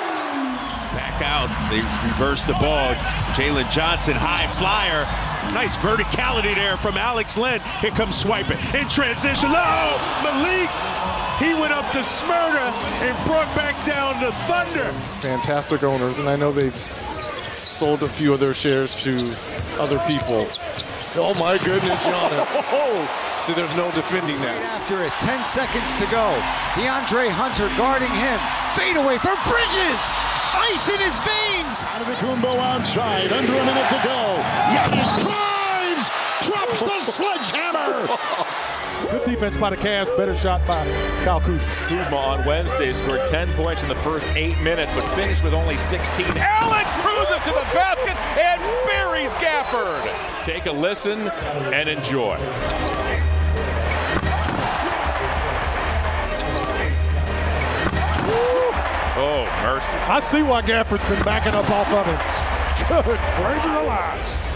Back out. They reverse the ball. Jalen Johnson, high flyer. Nice verticality there from Alex Len. Here comes swiping. In transition. Oh, Malik. He went up to Smyrna and brought back down the Thunder. Fantastic owners, and I know they've sold a few of their shares to other people. Oh my goodness, Giannis. See, there's no defending that. After it, 10 seconds to go. DeAndre Hunter guarding him. Fade away for Bridges. Ice in his veins. Out of the Kumbo outside, under a minute to go. Giannis drives, drops the sledgehammer. Good defense by the Cavs. Better shot by Kyle Kuzma. Kuzma on Wednesday scored 10 points in the first eight minutes, but finished with only 16. Allen cruises to the basket and buries Gafford. Take a listen and enjoy. Oh, mercy. I see why Gafford's been backing up off of him. Good gracious alive.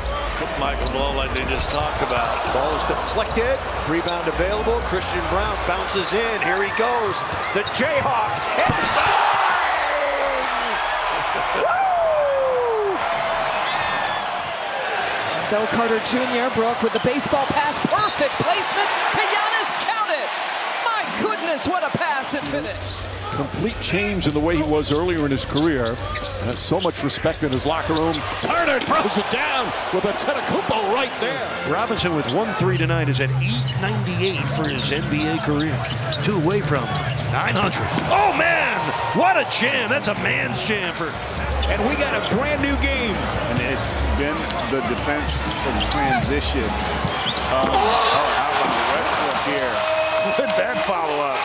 Michael Ball, like they just talked about. Ball is deflected. Rebound available. Christian Braun bounces in. Here he goes. The Jayhawk. And Del Carter Jr. broke with the baseball pass. Perfect placement to Giannis. Count it. My goodness, what a pass and finish. Complete change in the way he was earlier in his career. And has so much respect in his locker room. Turner throws it down with a Tetacupo right there. Robinson with 1-3 tonight is at 898 for his NBA career. Two away from 900. Oh, man! What a jam! That's a man's jam for... And we got a brand new game. And it's been the defense in transition. Uh, oh, how about Westbrook here? Look at that follow-up.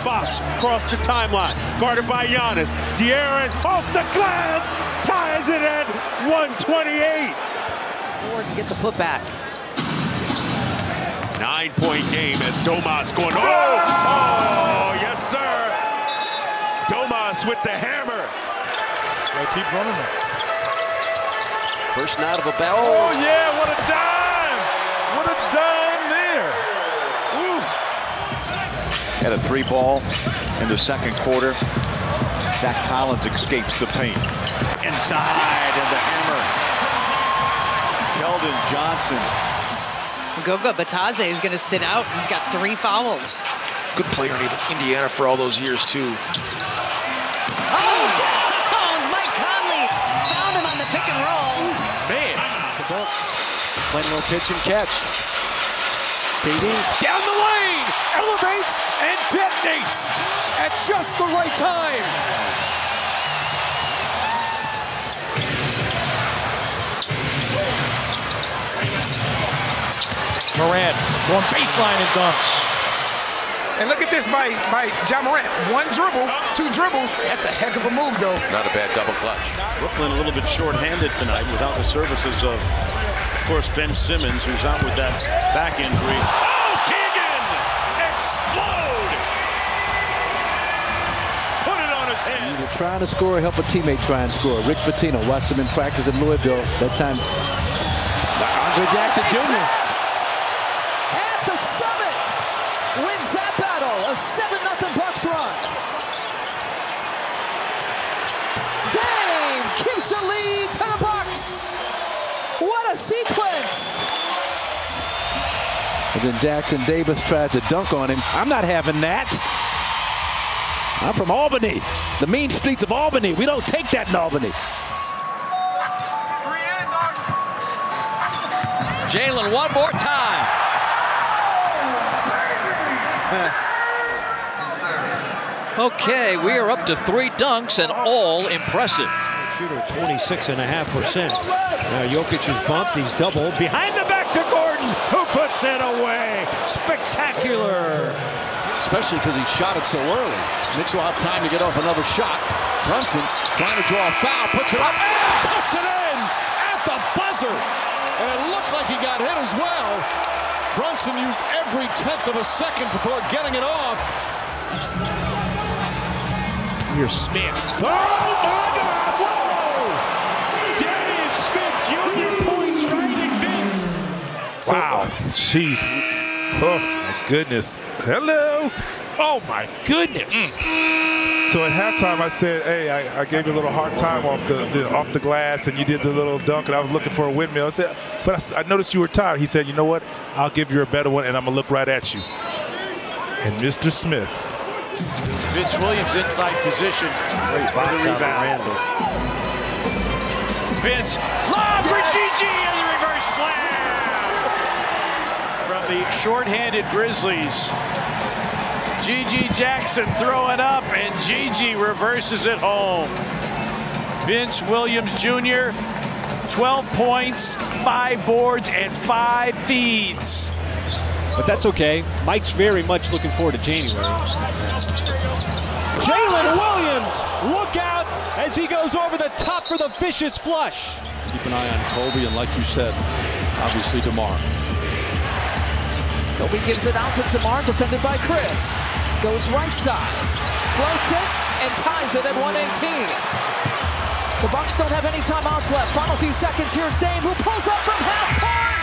Fox across the timeline, guarded by Giannis. De'Aaron off the glass, ties it at 128. Gordon get the putback. Nine-point game as Domas going. Oh, oh, yes, sir. Domas with the hammer. They keep running it. First night of a battle. Oh, yeah, what a dime. Had a three ball in the second quarter. Zach Collins escapes the paint. Inside and the hammer. Keldon Johnson. Goga Bitadze is going to sit out. He's got three fouls. Good player in Indiana for all those years, too. Oh, down! Mike Conley found him on the pick and roll. Man. Plenty of pitch and catch. KD down the lane, elevates and detonates at just the right time. Morant going baseline and dunks. And look at this by, by Ja Morant. One dribble, two dribbles. That's a heck of a move, though. Not a bad double clutch. Brooklyn a little bit short-handed tonight without the services of, of course, Ben Simmons, who's out with that back injury. Oh, Keegan! Explode! Put it on his head. Trying to score or help a teammate try and score. Rick Pitino watched him in practice in Louisville. That time, Andre Jackson Jr. At the summit wins that battle. A 7-0 Bucks run. Dame keeps the lead to the Bucks. What a sequence. And then Jackson Davis tried to dunk on him. I'm not having that. I'm from Albany, the mean streets of Albany. We don't take that in Albany. Jalen one more time. Okay, we are up to three dunks and all impressive. Shooter 26.5%. Now Jokic is bumped. He's doubled. Behind the back to Gordon, who puts it away. Spectacular. Especially because he shot it so early. Knicks will have time to get off another shot. Brunson trying to draw a foul, puts it up, and puts it in at the buzzer. And it looks like he got hit as well. Brunson used every tenth of a second before getting it off. Here's Smith. Oh, my God! Whoa! Dennis Smith Jr. points right at Vince. Wow. Jeez. Oh, my goodness. Hello. Oh, my goodness. Mm. So at halftime, I said, "Hey, I, I gave you a little hard time off the, the off the glass, and you did the little dunk, and I was looking for a windmill." I said, "But I noticed you were tired." He said, "You know what? I'll give you a better one, and I'm gonna look right at you." And Mr. Smith, Vince Williams inside position. Great box out of Randle. Vince, lob for GG and the reverse slam from the shorthanded Grizzlies. GG Jackson throwing up, and GG reverses it home. Vince Williams Jr., 12 points, five boards, and five feeds. But that's okay. Mike's very much looking forward to January. Jalen Williams, look out as he goes over the top for the vicious flush. Keep an eye on Coby, and like you said, obviously DeMar. Coby gives it out to DeMar, defended by Chris. Goes right side, floats it, and ties it at 118. The Bucks don't have any timeouts left. Final few seconds. Here's Dame, who pulls up from half court.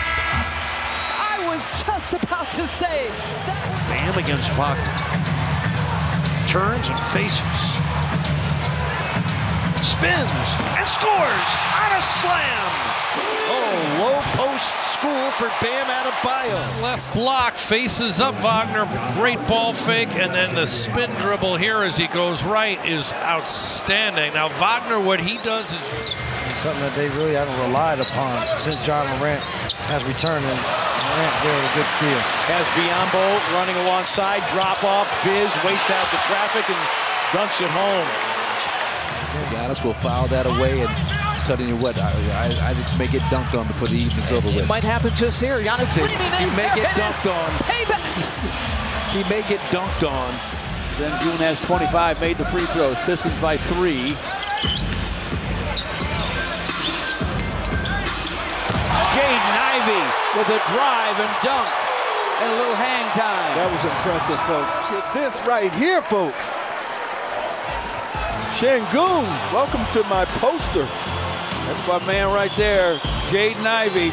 I was just about to say that. Bam against Wagner. Turns and faces. Spins and scores on a slam. Low post school for Bam Adebayo. Left block faces up Wagner. Great ball fake, and then the spin dribble here as he goes right is outstanding. Now Wagner, what he does is Something that they really haven't relied upon since Ja Morant has returned. And Morant there with a good steal. Has Biyombo running alongside, drop off, Biz waits out the traffic and dunks it home. Giannis will foul that away, and I'm telling you what, I, I, Isaacs may get dunked on before the evening's over with. It might happen just here. Giannis See, leaning he in. may There get dunked on. Paybacks. He may get dunked on. Then June has 25, made the free throws. Pistons by three. Jaden Ivey with a drive and dunk. And a little hang time. That was impressive, folks. Get this right here, folks. Shangoon, welcome to my poster. That's my man right there, Jaden Ivey.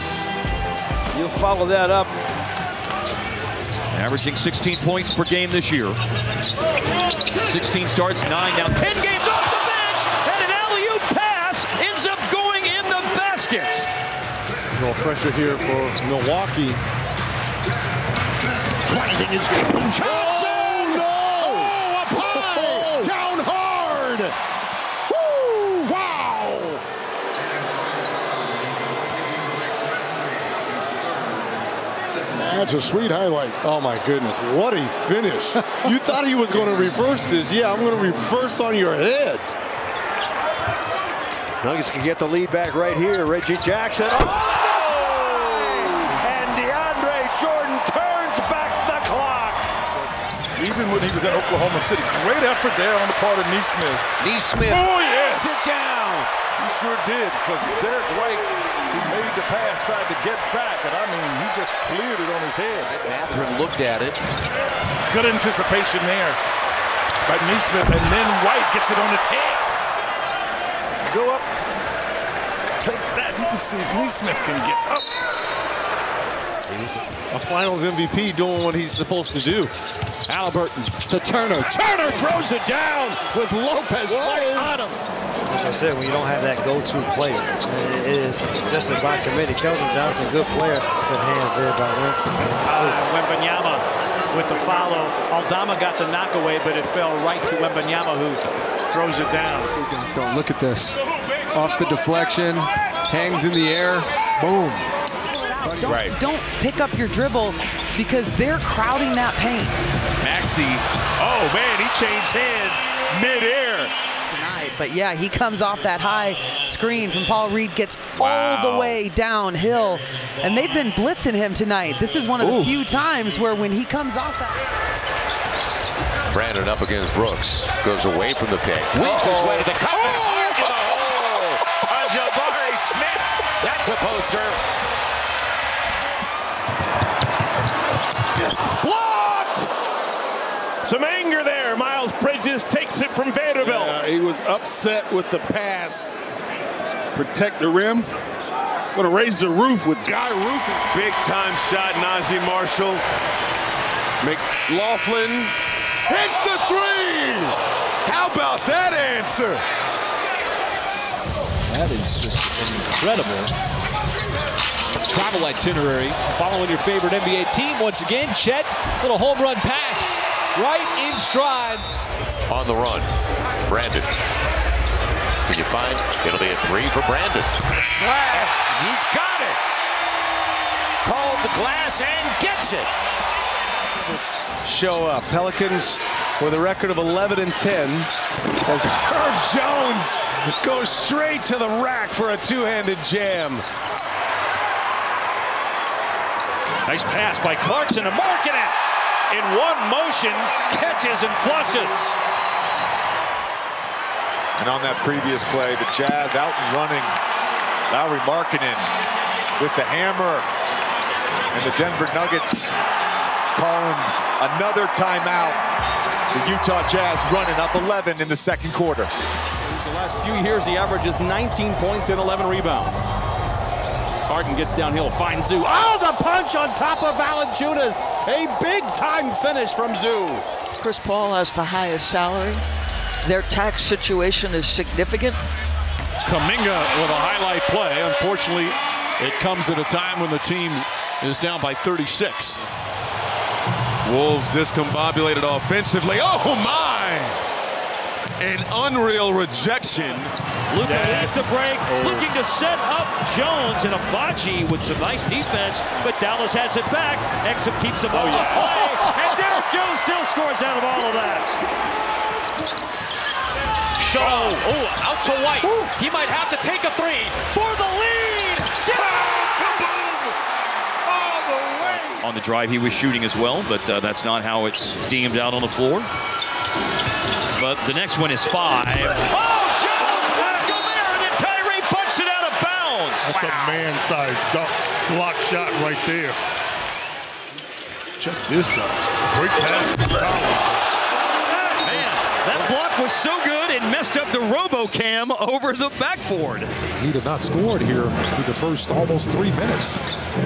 You'll follow that up. Averaging 16 points per game this year. 16 starts, 9 now. 10 games off the bench, and an alley-oop pass ends up going in the basket. No pressure here for Milwaukee. Grinding his Johnson! Oh, no! Oh, up high! Down hard! Woo! Wow! That's a sweet highlight. Oh my goodness, what a finish. you thought he was going to reverse this. Yeah, I'm going to reverse on your head. Nuggets can get the lead back right here. Reggie Jackson. Oh! And DeAndre Jordan turns back the clock. Even when he was at Oklahoma City, great effort there on the part of Nesmith. Nesmith. Oh, yes. It down. He sure did because Derrick White, he made the pass, tried to get back, and I mean, he just cleared it on his head. Mathurin looked at it. Good anticipation there by Nesmith, and then White gets it on his head. Go up, take that, and see if Nesmith can get up. A finals MVP doing what he's supposed to do. Halliburton to Turner. Turner throws it down with Lopez right on him. As I said, when you don't have that go-to player, it is just a by committee. Keldon Johnson, good player. Good hands there by Wimp. Uh, Wembanyama with the follow. Aldama got the knockaway, but it fell right to Wembanyama, who throws it down. Don't look at this. Off the deflection, hangs in the air, boom. Don't, Right. don't pick up your dribble because they're crowding that paint. Maxey. Oh, man, he changed hands midair. Tonight. But yeah, he comes off that high screen from Paul Reed, gets all Wow. the way downhill. And they've been blitzing him tonight. This is one of the few times where when he comes off that. Brandon up against Brooks. Goes away from the pick. Weaves his way to the cup. Oh! To hole on Jabari Smith. That's a poster. Blocked! Some anger there. From Vanderbilt. Yeah, he was upset with the pass. Protect the rim. Going to raise the roof with Guy Roofing. Big time shot, Naji Marshall. McLaughlin hits the three. How about that answer? That is just an incredible travel itinerary. Following your favorite NBA team once again. Chet, little home run pass right in stride. On the run. Brandon. Can you find? It'll be a three for Brandon. Glass. He's got it. Called the glass and gets it. Show up. Pelicans with a record of 11 and 10 as Herb Jones goes straight to the rack for a two-handed jam. Nice pass by Clarkson to Markkanen. In one motion, catches and flushes. And on that previous play, the Jazz out and running. Lauri Markkanen with the hammer. And the Denver Nuggets calling another timeout. The Utah Jazz running up 11 in the second quarter. The last few years, he averages 19 points and 11 rebounds. Harden gets downhill, finds Zoo. Oh, the punch on top of Valanciunas. A big-time finish from Zoo. Chris Paul has the highest salary. Their tax situation is significant. Kuminga with a highlight play. Unfortunately, it comes at a time when the team is down by 36. Wolves discombobulated offensively. Oh my! An unreal rejection. Luka leads the break, oh. looking to set up Jones and Agbaji with some nice defense, but Dallas has it back. Exum keeps the ball oh, in play, oh, and Derrick Jones still scores out of all of that. Shaw, oh, out to White. He might have to take a three for the lead. On the drive, he was shooting as well, but uh, that's not how it's deemed out on the floor. But the next one is five. Oh, Jones! Let's go there! And then Kyrie punched it out of bounds. That's a man-sized dunk block shot right there. Check this out. Great pass. Man, that block was so good it messed up the RoboCam over the backboard. He did not score here through the first almost three minutes.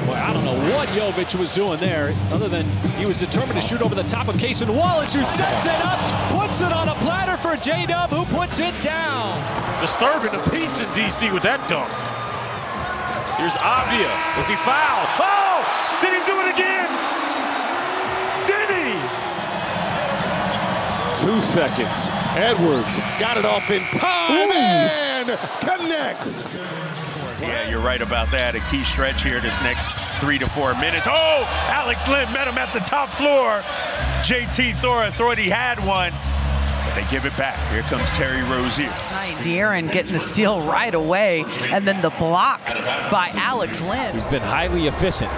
Well, I don't know what Jovic was doing there, other than he was determined to shoot over the top of Cason Wallace, who sets it up, puts it on a platter for J-Dub, who puts it down. Disturbing the peace in D.C. with that dunk. Here's Avdija. Does he fouled? Oh! Did he do it again? Did he? Two seconds. Edwards got it off in time and connects. Yeah, you're right about that. A key stretch here this next three to four minutes. Oh, Alex Len met him at the top floor. JT Thora thought he had one. But they give it back. Here comes Terry Rozier. De'Aaron getting the steal right away, and then the block by Alex Len. He's been highly efficient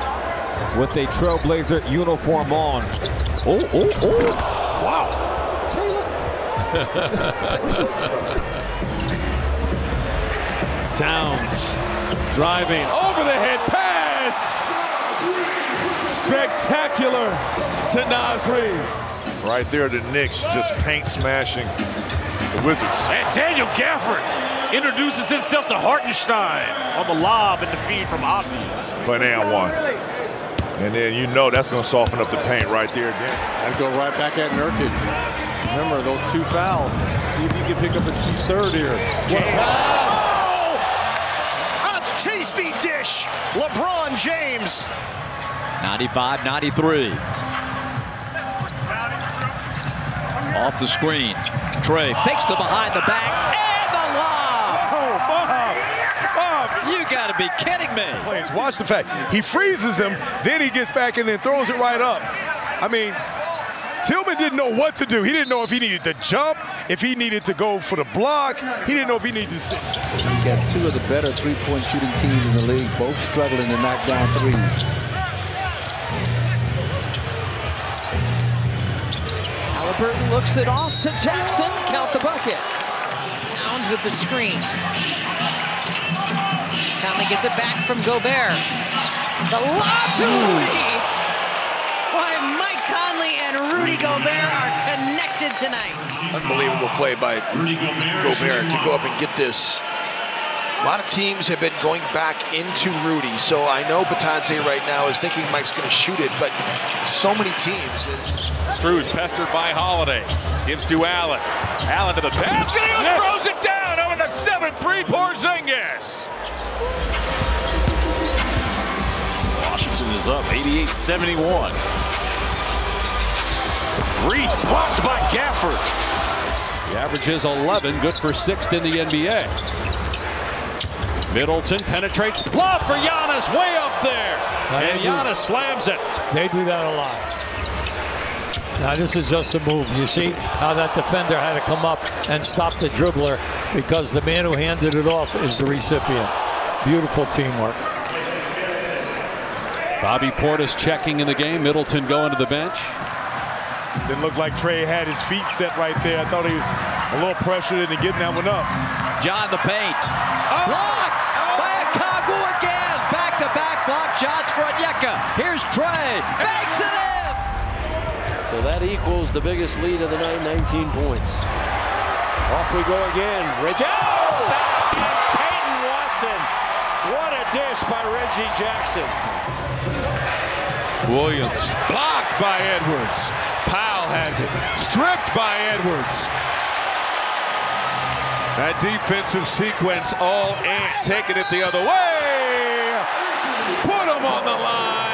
with a Trailblazer uniform on. Oh, oh, oh. Towns driving over the head pass. Spectacular to Naz Reid. Right there, the Knicks just paint smashing the Wizards. And Daniel Gafford introduces himself to Hartenstein on the lob and the feed from. For an and one. And then you know that's going to soften up the paint right there again. I'd go right back at Nurkic. Remember those two fouls. See if you can pick up a cheap third here. What a oh! A tasty dish. LeBron James. 95 93. Off the screen. Trae fakes the behind the back and the lob. Oh, Bob. Bob. You got to be kidding me. Plays. Watch the fact. He freezes him, then he gets back and then throws it right up. I mean, Tillman didn't know what to do. He didn't know if he needed to jump, if he needed to go for the block. He didn't know if he needed to sit. You got two of the better three-point shooting teams in the league, both struggling to knock down threes. Halliburton looks it off to Jackson. Count the bucket. Towns with the screen. Conley gets it back from Gobert. The lob to Rudy. Why, Mike Conley and Rudy Gobert are connected tonight. Unbelievable play by Rudy Gobert to go up and get this. A lot of teams have been going back into Rudy, so I know Bitadze right now is thinking Mike's going to shoot it, but so many teams. Is... Strus pestered by Holiday. Gives to Allen. Allen to the basket. He throws it down over the 7-3 Porzingis. Is up 88-71. Reach blocked by Gafford. The average is 11, good for sixth in the NBA. Middleton penetrates. Bluff for Giannis way up there. And Giannis slams it. They do that a lot. Now this is just a move. You see how that defender had to come up and stop the dribbler because the man who handed it off is the recipient. Beautiful teamwork. Bobby Portis checking in the game. Middleton going to the bench. Didn't look like Trae had his feet set right there. I thought he was a little pressured into getting that one up. John the paint. Oh! Block by Okongwu again. Back-to-back block shots for Onyeka. Here's Trae. Makes it in. So that equals the biggest lead of the night, 19 points. Off we go again. Reggie. Oh! Peyton Watson. What a dish by Reggie Jackson. Williams blocked by Edwards. Powell has it. Stripped by Edwards. That defensive sequence all ant taking it the other way. Put him on the line.